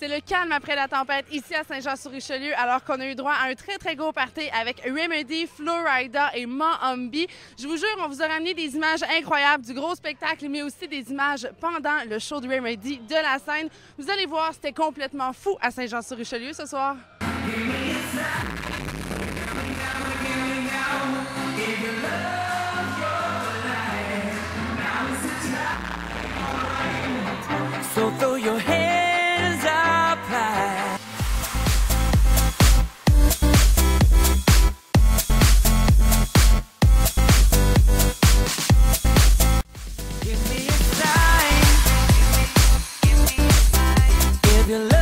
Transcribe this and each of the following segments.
C'est le calme après la tempête ici à Saint-Jean-sur-Richelieu, alors qu'on a eu droit à un très très gros party avec Remedy, Florida et Mohombi. Je vous jure, on vous a ramené des images incroyables du gros spectacle, mais aussi des images pendant le show de Remedy de la scène. Vous allez voir, c'était complètement fou à Saint-Jean-sur-Richelieu ce soir. If you love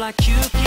like you